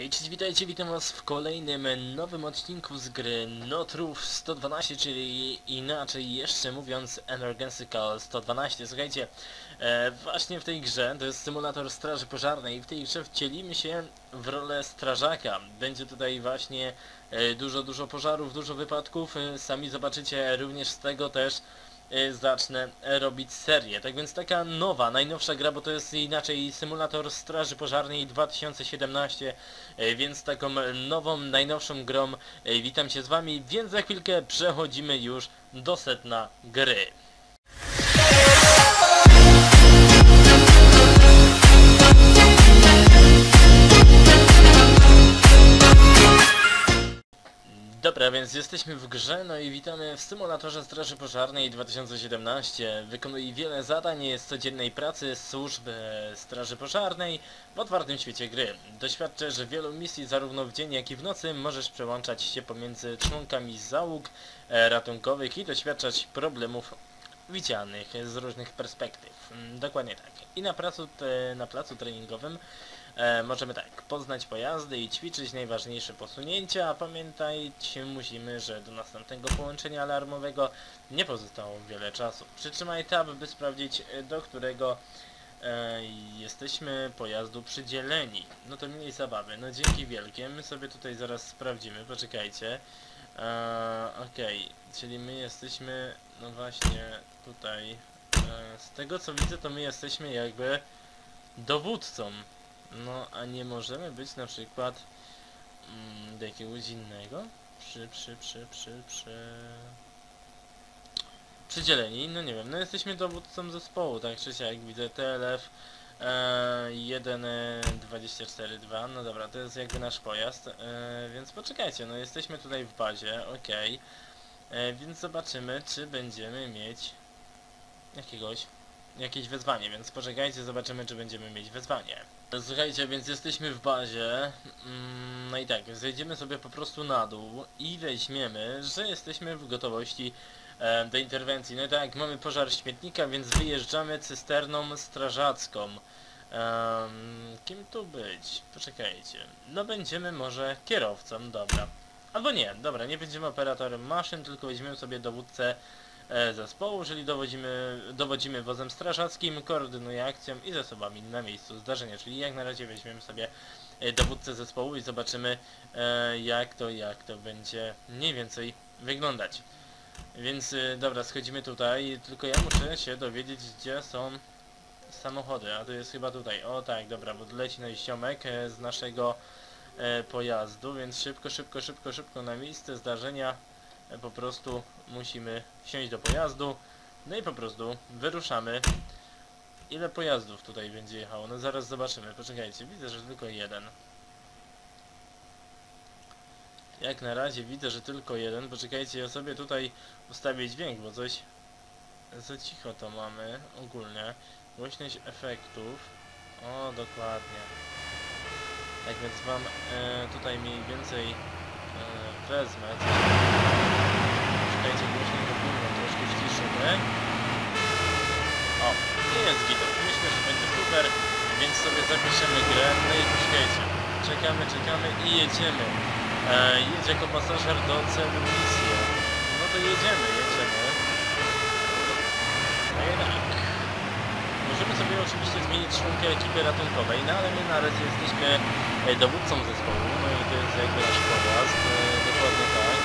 Hej, cześć, witajcie, witam was w kolejnym nowym odcinku z gry Notruf 112, czyli inaczej jeszcze mówiąc Emergencycal 112. Słuchajcie, e, właśnie w tej grze, to jest symulator straży pożarnej w tej grze wcielimy się w rolę strażaka. Będzie tutaj właśnie e, dużo, dużo pożarów, dużo wypadków, e, sami zobaczycie również z tego też zacznę robić serię. Tak więc taka nowa, najnowsza gra, bo to jest inaczej symulator Straży Pożarnej 2017, y, więc taką nową, najnowszą grą y, witam się z wami, więc za chwilkę przechodzimy już do setna gry. Więc jesteśmy w grze, no i witamy w symulatorze Straży Pożarnej 2017. Wykonuj wiele zadań z codziennej pracy służb Straży Pożarnej w otwartym świecie gry. Doświadczysz wielu misji zarówno w dzień, jak i w nocy. Możesz przełączać się pomiędzy członkami załóg e, ratunkowych i doświadczać problemów widzianych z różnych perspektyw. Mm, Dokładnie tak. I na placu, na placu treningowym E, możemy tak, poznać pojazdy i ćwiczyć najważniejsze posunięcia, a pamiętać musimy, że do następnego połączenia alarmowego nie pozostało wiele czasu. Przytrzymaj tab, by sprawdzić e, do którego e, jesteśmy pojazdu przydzieleni. No to mniej zabawy. No dzięki wielkie, my sobie tutaj zaraz sprawdzimy, poczekajcie. E, Okej, czyli my jesteśmy, no właśnie tutaj, e, z tego co widzę to my jesteśmy jakby dowódcą. No, a nie możemy być na przykład mm, do jakiegoś innego? Przy, przy, przy, przy, przy... Przydzieleni, no nie wiem, no jesteśmy dowódcą zespołu, tak czy siak, widzę TLF e, 1.24.2, no dobra, to jest jakby nasz pojazd, e, więc poczekajcie, no jesteśmy tutaj w bazie, okej, e, więc zobaczymy, czy będziemy mieć jakiegoś, jakieś wezwanie, więc poczekajcie, zobaczymy, czy będziemy mieć wezwanie. Słuchajcie, więc jesteśmy w bazie, mm, no i tak, zejdziemy sobie po prostu na dół i weźmiemy, że jesteśmy w gotowości do interwencji. No i tak, mamy pożar śmietnika, więc wyjeżdżamy cysterną strażacką. Em, kim tu być? Poczekajcie. No będziemy może kierowcą, dobra. Albo nie, dobra, nie będziemy operatorem maszyn, tylko weźmiemy sobie dowódcę zespołu, czyli dowodzimy, dowodzimy wozem strażackim, koordynuje akcją i zasobami na miejscu zdarzenia, czyli jak na razie weźmiemy sobie e, dowódcę zespołu i zobaczymy e, jak to, jak to będzie mniej więcej wyglądać. Więc e, dobra, schodzimy tutaj, tylko ja muszę się dowiedzieć gdzie są samochody, a to jest chyba tutaj, o tak, dobra, bo leci najściomek e, z naszego e, pojazdu, więc szybko, szybko, szybko, szybko na miejsce zdarzenia. e, po prostu musimy wsiąść do pojazdu, no i po prostu wyruszamy. Ile pojazdów tutaj będzie jechało? No zaraz zobaczymy, poczekajcie, widzę, że tylko jeden. Jak na razie widzę, że tylko jeden, poczekajcie, ja sobie tutaj ustawię dźwięk, bo coś za cicho to mamy ogólnie. Głośność efektów. O, dokładnie. Tak więc wam e, tutaj mniej więcej wezmę. Czekajcie, głośniej to było, troszkę ściszymy. O, i jest git. Myślę, że będzie super, więc sobie zapiszemy grę. No i poczekajcie. Czekamy, czekamy i jedziemy. E, jako pasażer do celu misji. No to jedziemy, jedziemy. No i tak. Możemy sobie oczywiście zmienić członka ekipy ratunkowej, no ale my na razie jesteśmy e, dowódcą zespołu, no i to jest jakby nasz pojazd, e, dokładnie tak.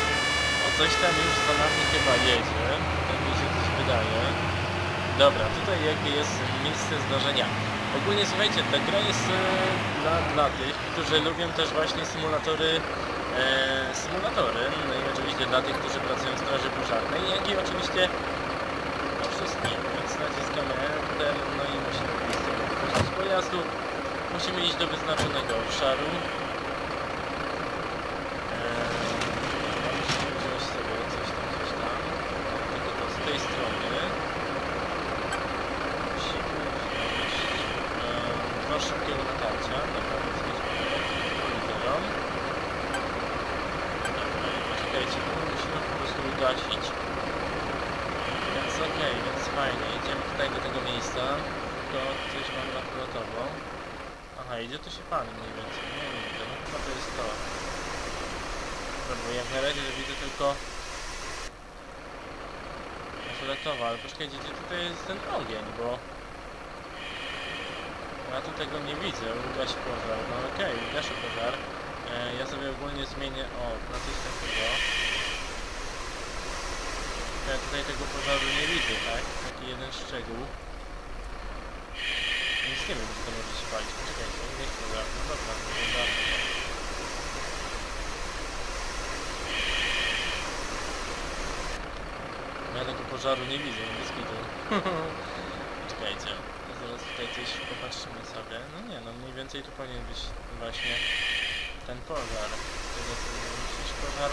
O coś tam już za nami chyba jedzie, tak mi się coś wydaje. Dobra, tutaj jakby jest miejsce zdarzenia. Ogólnie słuchajcie, ta gra jest e, dla, dla tych, którzy lubią też właśnie symulatory, e, symulatory, no i oczywiście dla tych, którzy pracują w straży pożarnej, jak i oczywiście dla wszystkich, więc naciskamy Enter, no i musimy z pojazdu. Musimy iść do wyznaczonego obszaru. Musimy wziąć sobie coś tam, coś tam. Tylko to z tej strony. Musimy wziąć dwa szybkiego natarcia. Dobra, więc musimy po prostu ugasić. Więc okej, więc fajnie, idziemy tutaj do tego miejsca, to coś mam na Aha, idzie tu się pan mniej więcej, nie, nie widzę, no chyba to bo jak na razie to widzę tylko... Fioletowa, ale poczekajcie, gdzie tutaj jest ten ogień, bo... Ja tu tego nie widzę, ugasi pożar, no okej, okay, ugaszy pożar. E, ja sobie ogólnie zmienię, o, na coś takiego. Ja tutaj tego pożaru nie widzę, tak? Taki jeden szczegół. Nie wiem, czy to może się palić. Poczekajcie, niech pożar, no dobra, no dobra. Ja tego pożaru nie widzę, nie skitu. Czekajcie. Zaraz tutaj coś popatrzymy sobie. No nie, no mniej więcej tu powinien być właśnie ten pożar. Tego myślisz, pożar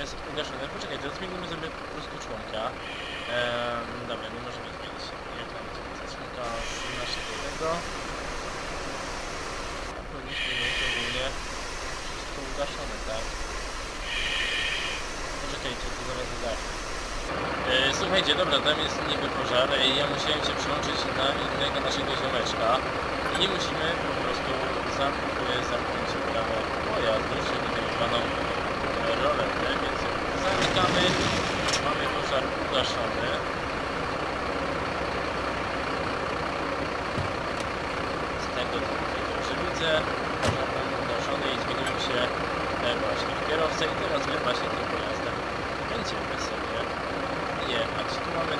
jest ugaszony. Poczekaj, to zmienimy sobie po prostu członka. Ehm, dobra, nie jak tam ogólnie wszystko ugaszone, tak? Poczekajcie, to zaraz. E, słuchajcie, dobra, tam jest niby pożar i ja musiałem się przyłączyć na innego naszego ziomeczka i musimy po prostu zamknąć, zamknąć bramę pojazdu, czyli tak zwaną roletę, więc zamykamy, mamy pożar ugaszony. Z tego co tutaj pożar mamy ugaszony i zmieniłem się e, właśnie w kierowcę i teraz my właśnie tym pojazdem będziemy sobie jechać. Tu mamy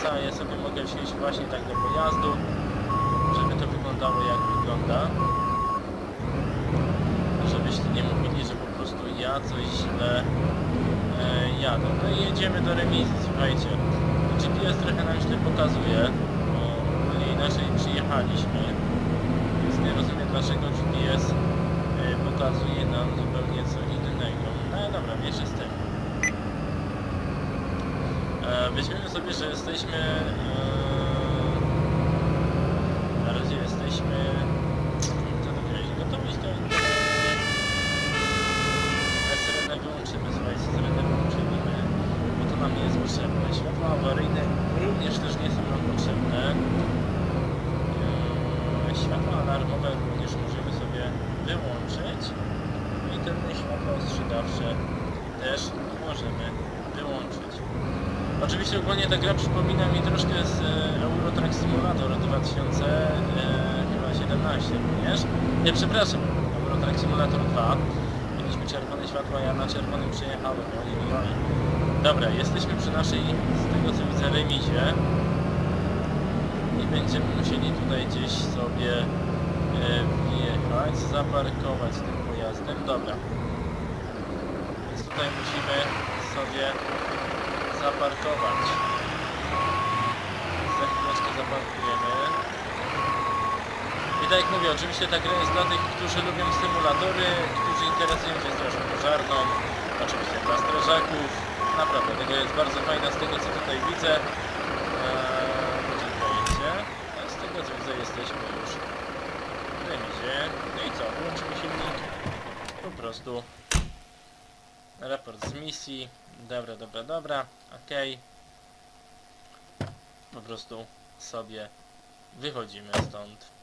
3 a ja sobie mogę wsiąść właśnie tak do pojazdu, żeby to wyglądało jak wygląda. Żebyście nie mówili, że po prostu ja coś źle e, jadę. No i jedziemy do remizy, słuchajcie. GPS trochę nam źle pokazuje, bo inaczej przyjechaliśmy. Dlaczego GPS e, pokazuje nam zupełnie co innego. No dobra, wiesz z tym. E, weźmiemy sobie, że jesteśmy... E, na razie jesteśmy... Co to wziąć? Gotowość do... Ale syrenę wyłączymy, słuchajcie, syrenę wyłączymy, bo to nam nie jest potrzebne. Światła awaryjne również też nie są nam potrzebne. E, światła alarmowe również możemy sobie wyłączyć. No i tylne też możemy wyłączyć. Oczywiście ogólnie ta gra przypomina mi troszkę z e, Euro Truck Simulator 2017 również. Nie, przepraszam, Euro Truck Simulator 2. Mieliśmy czerwone światła, ja na czerwonym przejechałem. Oj, oj, oj. Dobra, jesteśmy przy naszej, z tego co widzę, remizie. I będziemy musieli tutaj gdzieś sobie e, wjechać, zaparkować tym pojazdem. Dobra. Tutaj musimy sobie zaparkować. Za chwileczkę zaparkujemy. I tak jak mówię, oczywiście ta gra jest dla tych, którzy lubią symulatory, którzy interesują się strażą pożarną, oczywiście dla strażaków. Naprawdę, tego jest bardzo fajna z tego co tutaj widzę. Eee, z tego co widzę jesteśmy już w remizie. No i co, włączymy silnik. Po prostu raport z misji. Dobra, dobra, dobra, okej. Po prostu sobie wychodzimy stąd.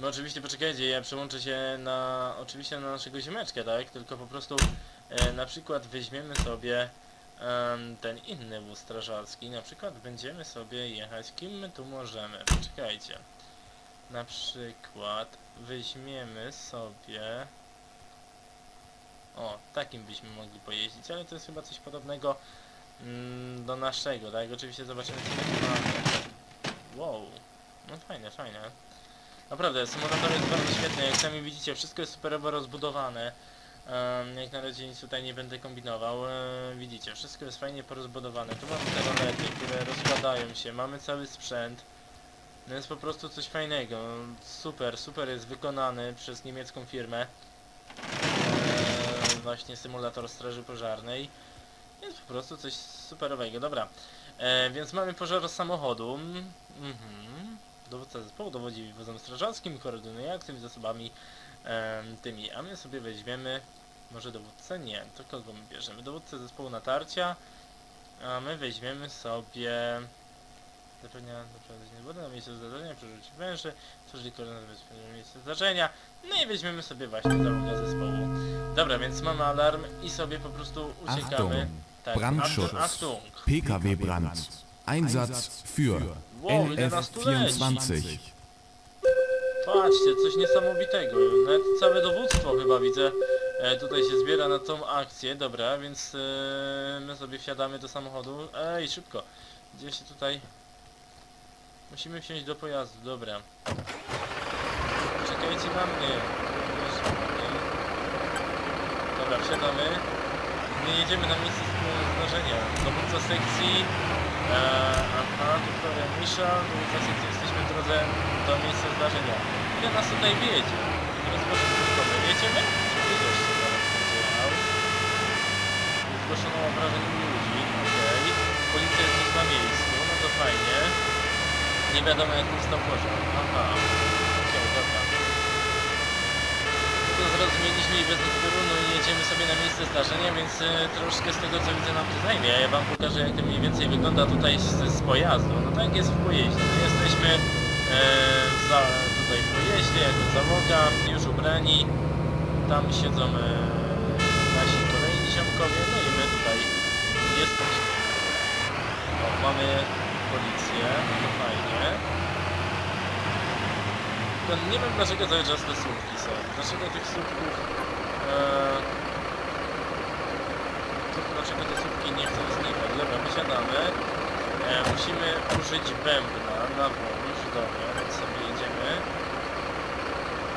No oczywiście poczekajcie, ja przełączę się na oczywiście na naszego ziomeczkę, tak? Tylko po prostu e, na przykład weźmiemy sobie em, ten inny wóz strażacki, na przykład będziemy sobie jechać, kim my tu możemy? Poczekajcie. Na przykład weźmiemy sobie o, takim byśmy mogli pojeździć, ale to jest chyba coś podobnego mm, do naszego, tak? Oczywiście zobaczymy co mamy. Wow, no fajne, fajne. Naprawdę, symulator jest bardzo świetny, jak sami widzicie, wszystko jest superowo rozbudowane. Um, jak na razie nic tutaj nie będę kombinował. E, widzicie, wszystko jest fajnie porozbudowane. Tu mamy te rolety, które rozkładają się, mamy cały sprzęt. No jest po prostu coś fajnego. Super, super jest wykonany przez niemiecką firmę właśnie symulator straży pożarnej. Jest po prostu coś superowego. Dobra, e, więc mamy pożar samochodu. Mhm. Dowódca zespołu dowodzi wozem strażackim, koordynuje akcję z zasobami e, tymi. A my sobie weźmiemy, może dowódcę? Nie, to kogo my bierzemy? Dowódcę zespołu natarcia, a my weźmiemy sobie zapewnia doprowadzenie wody na miejsce zdarzenia, przerzuci węże, tworzy koronawirus na miejsce zdarzenia, no i weźmiemy sobie właśnie załogę zespołu. Dobra, więc mamy alarm i sobie po prostu uciekamy. Achtung, Tak, Brandschutz. Achtung, Achtung. Pkw-Brand. Einsatz für Wow, ile nas tu leci. LF24. Patrzcie, coś niesamowitego. Nawet całe dowództwo chyba widzę e, tutaj się zbiera na tą akcję. Dobra, więc e, my sobie wsiadamy do samochodu. Ej, szybko. Gdzie się tutaj... Musimy wsiąść do pojazdu, dobra. Czekajcie na mnie. Dobra, wsiadamy. My jedziemy na miejsce zdarzenia. Dowódca sekcji... Aha, doktor Misza, dowódca sekcji jesteśmy w drodze do miejsca zdarzenia. Ile nas tutaj wiedzie? Teraz proszę krótko, my jedziemy? Czy? Zgłoszono obrażeń ludzi, okej. Policja jest już na miejscu, no to fajnie. Nie wiadomo jak ustał pożar. Aha, okej, dobra. No to zrozumieliśmy i bez odbioru, no i jedziemy sobie na miejsce zdarzenia, więc e, troszkę z tego co widzę nam to zajmie. Ja wam pokażę jak to mniej więcej wygląda tutaj z, z pojazdu. No tak jest w pojeździe. My jesteśmy e, za, tutaj w pojeździe, jako załoga, już ubrani. Tam siedzą e, nasi kolejni ziomkowie, no i my tutaj jesteśmy. O, mamy policję, to fajnie. To nie wiem dlaczego cały czas te słupki są. Dlaczego tych słupków... E, dlaczego te słupki nie chcą znikać? Dobra, wysiadamy. E, musimy użyć bębna na włącz, dobra, więc sobie jedziemy.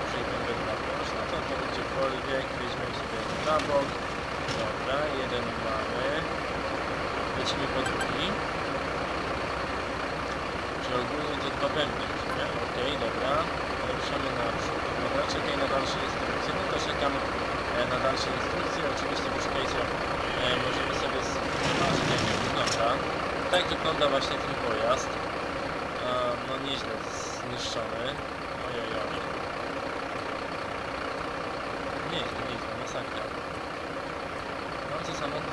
Użyj bęben na włącz, no to to gdziekolwiek, weźmiemy sobie na bok. Dobra, jeden mamy. Lecimy po drugi. Czy ogólnie to? Okej, dobra. Ruszamy naprzód. Dobra, czekaj na dalsze instrukcje. No to czekamy e, na dalsze instrukcje. Oczywiście poczekajcie, e, możemy sobie zobaczyć jak to wygląda. Tak wygląda właśnie ten pojazd. E, no nieźle zniszczony. Ojojoj. Nieźle, nieźle, masakra. Nocy samochód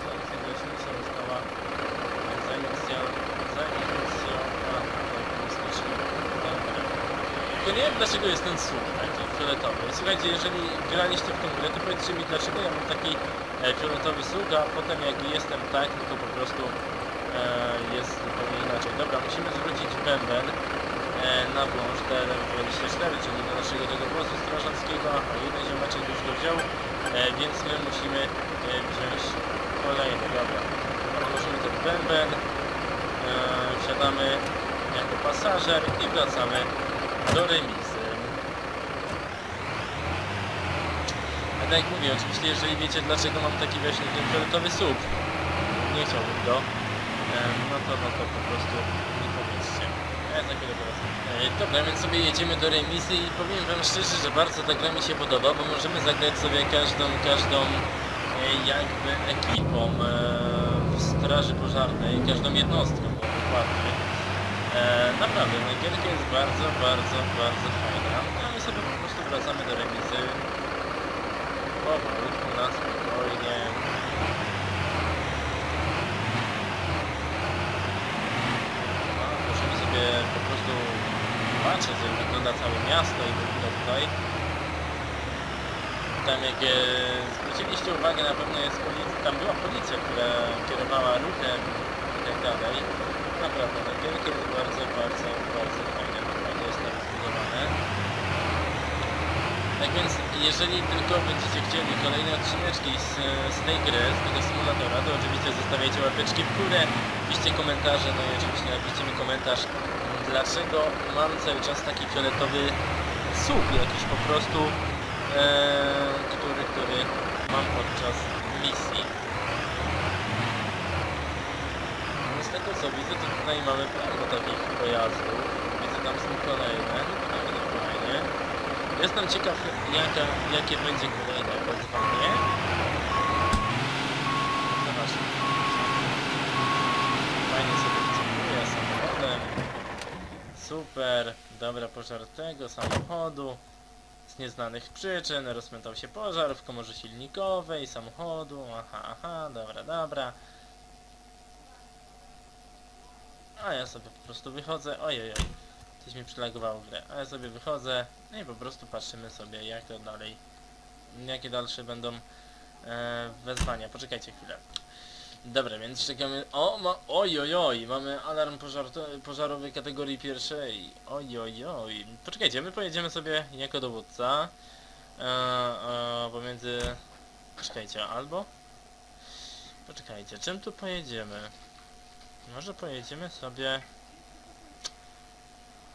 Tylko nie wiem dlaczego jest ten słup taki fioletowy. Słuchajcie, jeżeli graliście w tą grę, to powiedzcie mi dlaczego ja mam taki e, fioletowy słup, a potem jak jestem tak, no to po prostu e, jest zupełnie inaczej. Dobra, musimy zwrócić bęben e, na włącz DLM24, czyli do naszego tego wozu strażackiego. Aha, jeden ziomeczek już go wziął, e, więc my musimy e, wziąć kolejny. Dobra, odłożymy ten bęben, e, wsiadamy jako pasażer i wracamy do remizy. Tak jak mówię, oczywiście jeżeli wiecie dlaczego mam taki właśnie ten fioletowy słup, nie chciałbym go, em, no to, no to po prostu mi powiedzcie. Ja za chwilę wracam. E, Dobra, więc sobie jedziemy do remizy i powiem wam szczerze, że bardzo ta gra mi się podoba, bo możemy zagrać sobie każdą, każdą e, jakby ekipą e, w straży pożarnej, każdą jednostką dokładnie. Naprawdę, no gierka jest bardzo, bardzo, bardzo fajna. No my sobie po prostu wracamy do remizy. Powolutku, na spokojnie. No, możemy sobie po prostu patrzeć, jak wygląda całe miasto i w ogóle tutaj. Tam jak e, zwróciliście uwagę, na pewno jest policja, tam była policja, która kierowała ruchem i tak dalej. Naprawdę, no gierka jest bardzo, bardzo, bardzo fajnie jest tam zbudowane. Tak więc, jeżeli tylko będziecie chcieli kolejne odcineczki z, z tej gry, z tego symulatora, to oczywiście zostawiajcie łapeczki w górę, piszcie komentarze, no i oczywiście napiszcie mi komentarz, dlaczego mam cały czas taki fioletowy słup jakiś po prostu, e, który, który mam podczas misji. No z tego co widzę, to tutaj mamy pełno takich pojazdów. Widzę tam są kolejne, fajnie, fajnie. Jestem ciekaw, jaka, jakie będzie kolejne. Zobaczmy. Fajnie sobie wyceluję samochodem. Super. Dobra, pożar tego samochodu. Z nieznanych przyczyn rozpętał się pożar w komorze silnikowej samochodu. Aha, aha, dobra, dobra. A ja sobie po prostu wychodzę. Ojej, coś mi przylagowało grę. A ja sobie wychodzę. No i po prostu patrzymy sobie jak to dalej. Jakie dalsze będą e, wezwania. Poczekajcie chwilę. Dobra, więc czekamy. O, ma. Oj, oj, oj, mamy alarm pożar, pożarowy kategorii pierwszej. Oj, oj, oj. Poczekajcie, my pojedziemy sobie jako dowódca. E, e, pomiędzy. Poczekajcie, albo. Poczekajcie, czym tu pojedziemy? Może pojedziemy sobie...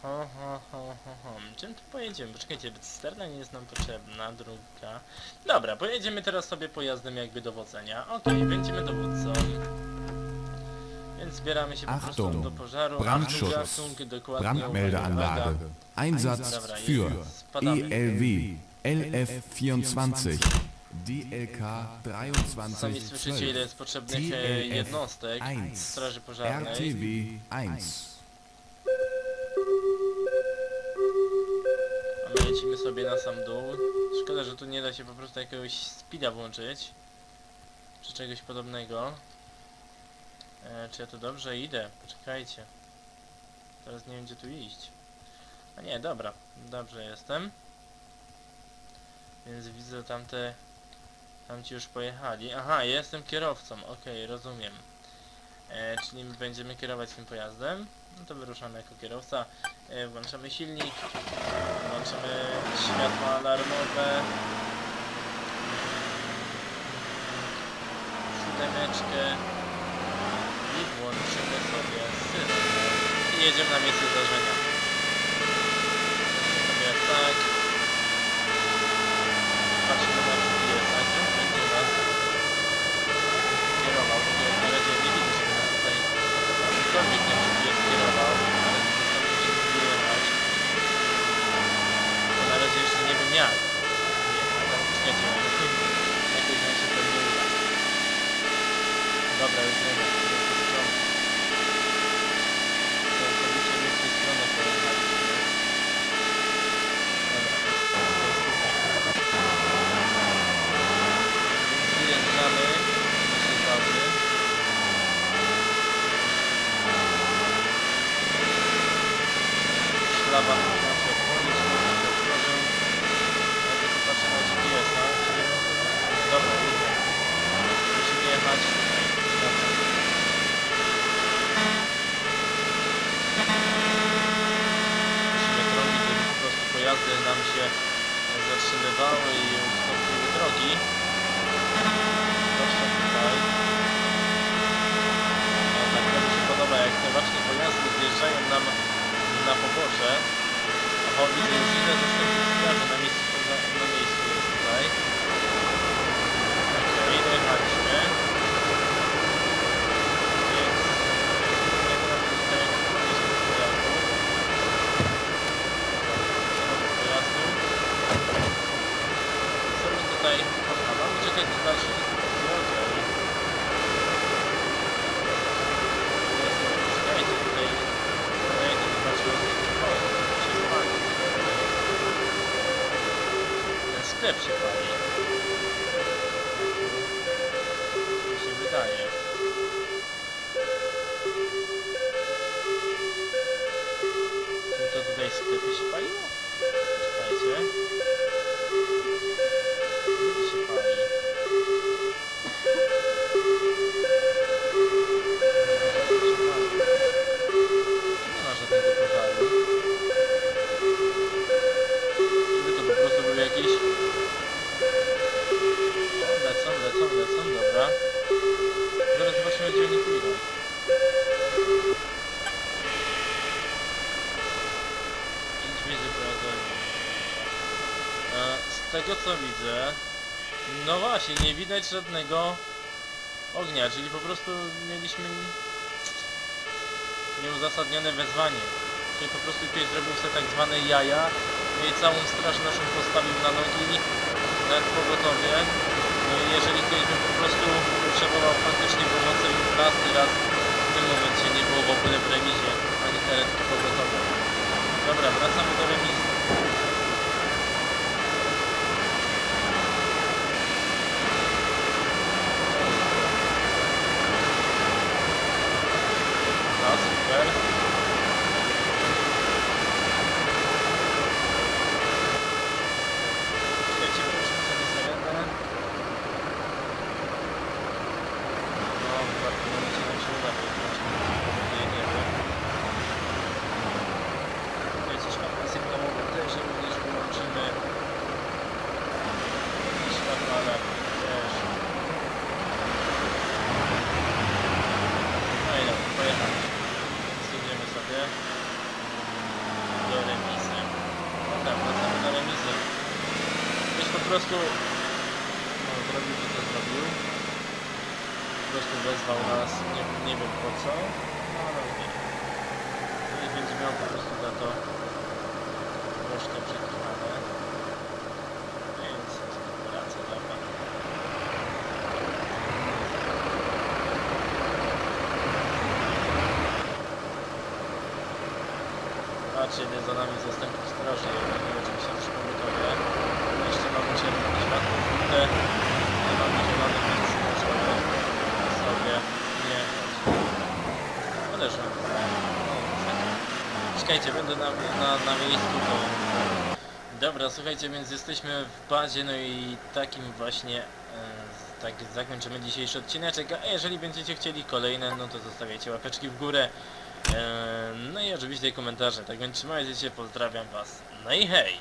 Ho, ho, ho, ho, ho. Czym tu pojedziemy? Poczekajcie, cysterna nie jest nam potrzebna, druga... Dobra, pojedziemy teraz sobie pojazdem jakby dowodzenia. Okej, będziemy dowódcą. Więc zbieramy się po prostu Achtung, do pożaru. Brandschutz, Brandmeldeanlage. Einsatz Dobra, für. ELW, LF24, DLK Sami słyszycie ile 2312, jest potrzebnych e, TLF jednostek 1, Straży Pożarnej. RTW 1. A my lecimy sobie na sam dół. Szkoda, że tu nie da się po prostu jakiegoś speeda włączyć. Czy czegoś podobnego. E, czy ja tu dobrze idę? Poczekajcie. Teraz nie wiem gdzie tu iść. A nie, dobra. Dobrze jestem. Więc widzę tamte... Tamci już pojechali. Aha, ja jestem kierowcą. Okej, rozumiem. E, czyli my będziemy kierować tym pojazdem. No to wyruszamy jako kierowca. E, włączamy silnik. Włączymy światła alarmowe. Siódemeczkę. I włączymy sobie syrenę. I jedziemy na miejsce zdarzenia. Sobie tak. Patrzymy na GPS-a, gdzie on będzie nas kierował. Bo Na razie nie widzę, żeby nas tutaj ktokolwiek ten GPS kierował, ale zostawimy się wyjechać. Bo na razie jeszcze nie wiem jak. Nie, ale czekajcie, jakoś nam się pewnie uda. Dobra, już wiem, jak to jest strona. Całkowicie nie w tę stronę pojechaliśmy. Dobra, to jest tutaj. Wyjeżdżamy z naszej bazy. Szlaban nam się otworzyć, może się otworzył. Ja tylko patrzę na GPS-a. czy nie ma- Dobra, widzę. Musimy jechać tutaj. Dobra. Musimy krągić, żeby po prostu pojazdy nam się zatrzymywały i ustąpiły drogi. Proszę tutaj. Tak, to mi się podoba, jak te właśnie pojazdy zjeżdżają nam na pobocze. O, widzę już ile zastępów na, na miejscu jest tutaj. Okej, dojechaliśmy. Więc... Nie to nawet tutaj jest pojazdu. Samochód pojazdu. Co my tutaj... Aha, mamy czekać na dalsze instrukcje, okej. Czekajcie tutaj. Kolejny zobaczył. O, się pali. Ten sklep się pali. Mi się wydaje. Czy to tutaj sklepy się paliło? Czekajcie. Gdzie to się pali? Nie ma żadnego pożaru. Czyby to po O, lecą, lecą, lecą, dobra. Zaraz zobaczymy gdzie oni pójdą. Niedźwiedzie prowadzą. Z tego co widzę... No właśnie, nie widać żadnego ognia, czyli po prostu mieliśmy nieuzasadnione wezwanie. Czyli po prostu ktoś zrobił sobie tak zwane jaja i całą straż naszą postawił na nogi na pogotowie. No jeżeli ktoś by po prostu potrzebował faktycznie pomocy raz, raz w tym momencie nie było w ogóle w remizie ani karetki pogotowe. Dobra, wracamy do remizy. No super. Prostu... No, zrobił to, co zrobił. Po prostu wezwał nas, nie, nie wiem po co, no ale okej. I będzie miał po prostu za to troszkę przekichane. Więc wraca dla pana. Patrzcie, za nami zastępnik straży, nie oczywiście przypomnę tobie. Jeszcze mamy czerwone światło, żółte, nie mamy zielonych, więc możemy sobie nie Podeszłem. Czekajcie, będę na, na, na miejscu to... Dobra, słuchajcie, więc jesteśmy w bazie, no i takim właśnie e, tak zakończymy dzisiejszy odcineczek, a jeżeli będziecie chcieli kolejne, no to zostawiajcie łapeczki w górę, e, no i oczywiście komentarze, tak więc trzymajcie się, pozdrawiam was, no i hej!